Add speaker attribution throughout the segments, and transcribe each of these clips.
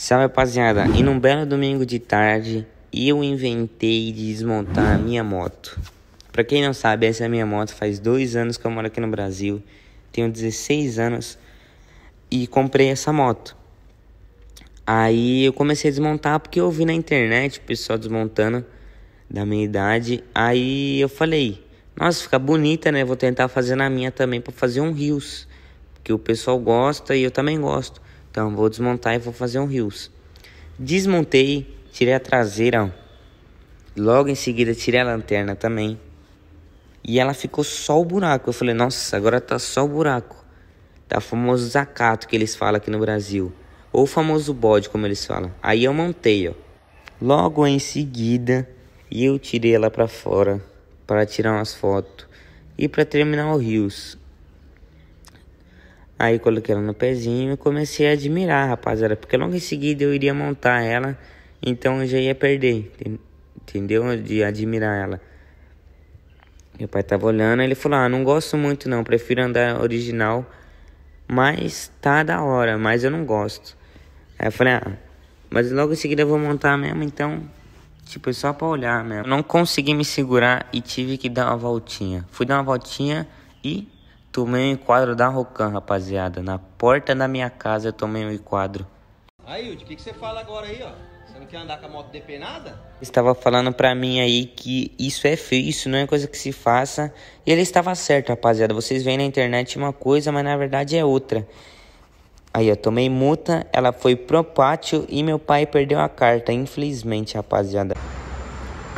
Speaker 1: Salve rapaziada, e num belo domingo de tarde eu inventei de desmontar a minha moto. Pra quem não sabe, essa é a minha moto, faz dois anos que eu moro aqui no Brasil, tenho 16 anos e comprei essa moto. Aí eu comecei a desmontar porque eu vi na internet o pessoal desmontando da minha idade. Aí eu falei, nossa, fica bonita, né? Vou tentar fazer na minha também para fazer um rios, que o pessoal gosta e eu também gosto. Então vou desmontar e vou fazer um rios. Desmontei, tirei a traseira, logo em seguida tirei a lanterna também. E ela ficou só o buraco. Eu falei, nossa, agora tá só o buraco. Tá o famoso zacato que eles falam aqui no Brasil. Ou o famoso bode, como eles falam. Aí eu montei, ó. Logo em seguida, eu tirei ela para fora para tirar umas fotos e para terminar o rios. Aí coloquei ela no pezinho e comecei a admirar, rapaziada, porque logo em seguida eu iria montar ela, então eu já ia perder, entendeu? De admirar ela. Meu pai tava olhando, ele falou: "Ah, não gosto muito não, prefiro andar original, mas tá da hora, mas eu não gosto". Aí eu falei: "Ah, mas logo em seguida eu vou montar mesmo, então Tipo, só pra olhar mesmo. Não consegui me segurar e tive que dar uma voltinha. Fui dar uma voltinha e Tomei um enquadro da Rocan, rapaziada. Na porta da minha casa eu tomei um enquadro.
Speaker 2: Aí, Yudi, o que, que você fala agora aí, ó? Você não quer andar com a moto depenada?
Speaker 1: Estava falando pra mim aí que isso é feio, isso não é coisa que se faça. E ele estava certo, rapaziada. Vocês veem na internet uma coisa, mas na verdade é outra. Aí eu tomei multa, ela foi pro pátio e meu pai perdeu a carta, infelizmente, rapaziada.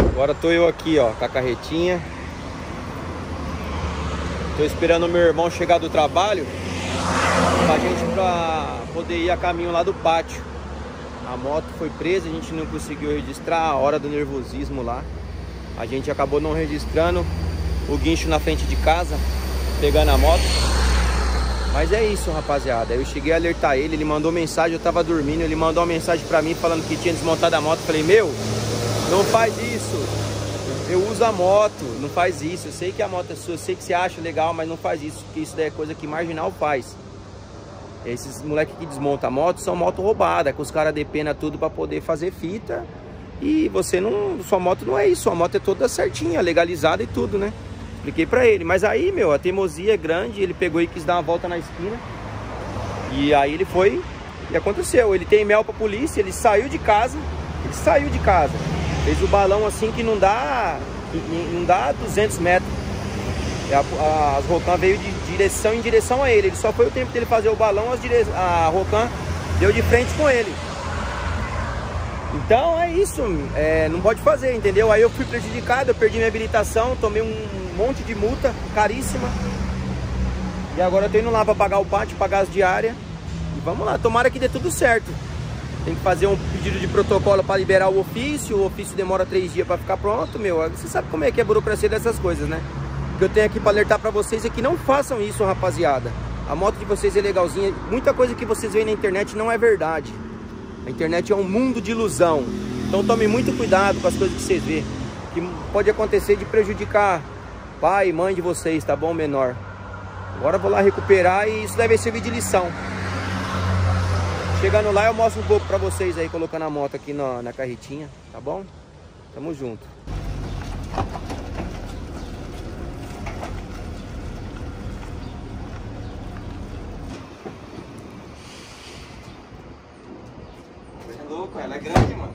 Speaker 2: Agora tô eu aqui, ó, com a carretinha. Tô esperando o meu irmão chegar do trabalho pra gente pra poder ir a caminho lá do pátio. A moto foi presa, a gente não conseguiu registrar a hora do nervosismo lá. A gente acabou não registrando o guincho na frente de casa, pegando a moto. Mas é isso, rapaziada. Eu cheguei a alertar ele, ele mandou mensagem, eu tava dormindo, ele mandou uma mensagem pra mim falando que tinha desmontado a moto. Falei, meu, não faz isso. Eu uso a moto, não faz isso. Eu sei que a moto é sua, eu sei que você acha legal, mas não faz isso, porque isso daí é coisa que marginal faz. Esses moleques que desmontam a moto são moto roubada, que os caras dependem tudo para poder fazer fita. E você não. Sua moto não é isso, sua moto é toda certinha, legalizada e tudo, né? Expliquei pra ele. Mas aí, meu, a teimosia é grande, ele pegou e quis dar uma volta na esquina. E aí ele foi e aconteceu. Ele tem mel pra polícia, ele saiu de casa. Ele saiu de casa. Fez o balão assim que não dá, não dá 200 metros. A, as Rocan veio de direção em direção a ele. Ele só foi o tempo dele fazer o balão, as dire... a Rocan deu de frente com ele. Então é isso, é, não pode fazer, entendeu? Aí eu fui prejudicado, eu perdi minha habilitação, tomei um monte de multa caríssima. E agora eu tô indo lá para pagar o pátio, pagar as diárias. E vamos lá, tomara que dê tudo certo. Tem que fazer um pedido de protocolo para liberar o ofício. O ofício demora três dias para ficar pronto, meu. Você sabe como é que é a burocracia dessas coisas, né? O que eu tenho aqui para alertar para vocês é que não façam isso, rapaziada. A moto de vocês é legalzinha. Muita coisa que vocês veem na internet não é verdade. A internet é um mundo de ilusão. Então tome muito cuidado com as coisas que vocês vê. Que pode acontecer de prejudicar pai e mãe de vocês, tá bom, menor? Agora vou lá recuperar e isso deve servir de lição. Chegando lá eu mostro um pouco pra vocês aí, colocando a moto aqui na, na carretinha, tá bom? Tamo junto. Coisa louca, ela é grande, mano.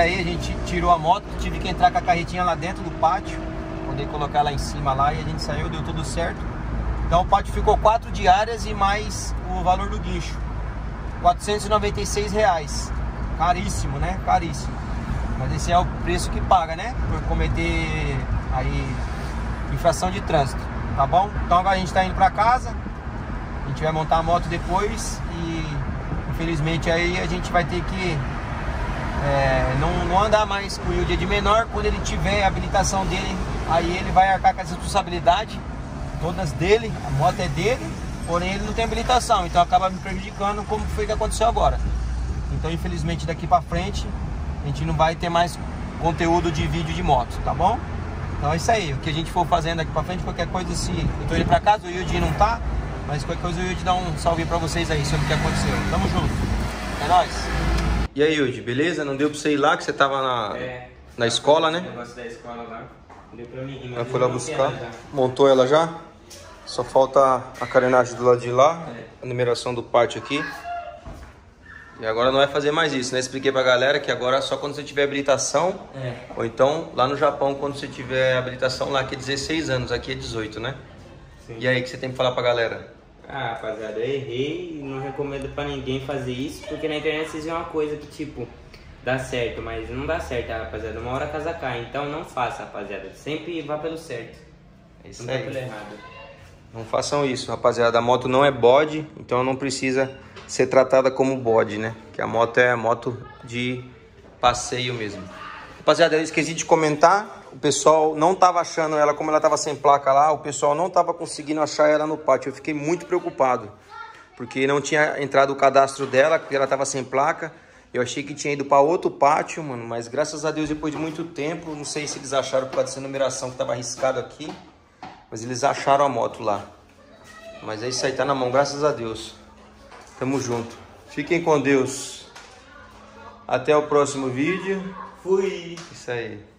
Speaker 2: Aí, a gente tirou a moto, tive que entrar com a carretinha lá dentro do pátio, poder colocar lá em cima lá e a gente saiu, deu tudo certo. Então o pátio ficou quatro diárias e mais o valor do guincho. 496 reais. Caríssimo, né? Caríssimo. Mas esse é o preço que paga, né? Por cometer aí infração de trânsito, tá bom? Então agora a gente tá indo pra casa. A gente vai montar a moto depois e infelizmente aí a gente vai ter que é, não, não andar mais com o Yudi de menor. Quando ele tiver a habilitação dele, aí ele vai arcar com essa responsabilidade todas dele, a moto é dele, porém ele não tem habilitação, então acaba me prejudicando como foi que aconteceu agora. Então infelizmente daqui para frente a gente não vai ter mais conteúdo de vídeo de moto, tá bom? Então é isso aí, o que a gente for fazendo aqui pra frente, qualquer coisa, se eu tô indo pra casa, o Yudi não tá, mas qualquer coisa o Yudi dá um salve pra vocês aí sobre o que aconteceu. Tamo junto. É nóis. E aí, Yudi, beleza? Não deu pra você ir lá, que você tava na,
Speaker 1: É.
Speaker 2: na escola, né?
Speaker 1: negócio da escola lá. Deu pra mim. ir,
Speaker 2: Aí foi lá buscar.
Speaker 1: já.
Speaker 2: Montou ela já? Só falta a carenagem do lado de lá,
Speaker 1: É.
Speaker 2: a numeração do pátio aqui. E agora não vai fazer mais isso, né? Expliquei pra galera que agora é só quando você tiver habilitação,
Speaker 1: É.
Speaker 2: ou então lá no Japão quando você tiver habilitação lá que é 16 anos, aqui é 18, né?
Speaker 1: Sim.
Speaker 2: E aí, o que você tem pra falar pra galera?
Speaker 1: Ah, rapaziada, eu errei e não recomendo pra ninguém fazer isso, porque na internet vocês veem uma coisa que, tipo, dá certo, mas não dá certo, rapaziada. Uma hora a casa cai, então não faça, rapaziada. Sempre vá pelo certo.
Speaker 2: É isso
Speaker 1: Não
Speaker 2: aí.
Speaker 1: pelo errado.
Speaker 2: Não façam isso, rapaziada. A moto não é bode, então não precisa ser tratada como bode, né? Que a moto é moto de passeio mesmo. Rapaziada, eu esqueci de comentar. O pessoal não tava achando ela, como ela tava sem placa lá, o pessoal não tava conseguindo achar ela no pátio. Eu fiquei muito preocupado, porque não tinha entrado o cadastro dela, porque ela tava sem placa. Eu achei que tinha ido para outro pátio, mano, mas graças a Deus, depois de muito tempo, não sei se eles acharam por causa dessa numeração que tava arriscado aqui, mas eles acharam a moto lá. Mas é isso aí, tá na mão, graças a Deus. Tamo junto. Fiquem com Deus. Até o próximo vídeo.
Speaker 1: Fui!
Speaker 2: Isso aí.